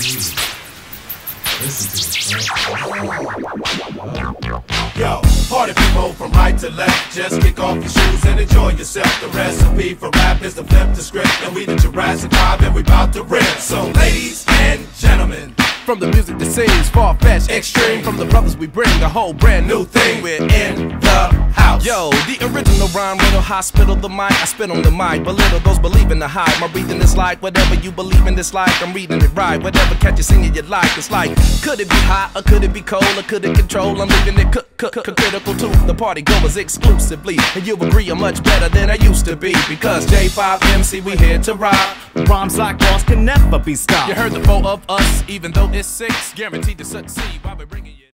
Yo, party people from right to left, just kick off your shoes and enjoy yourself. The recipe for rap is to flip the script, and we the Jurassic 5 and we bout to rip. So, ladies and gentlemen, From the music that sings far fetched, extreme. From the brothers we bring a whole brand new thing. We're in. Yo, the original rhyme riddle, hospital, the mic. I spit on the mic, belittle those believing the hype. My breathing is like whatever you believe in this like. I'm reading it right. Whatever catch you singing you like. It's like, could it be hot or could it be cold or could it control? I'm leaving it critical to the party goers exclusively. And you agree I'm much better than I used to be because J5MC we here to rock. Rhymes like ours can never be stopped. You heard the four of us, even though it's six, guaranteed to succeed while we're bringing.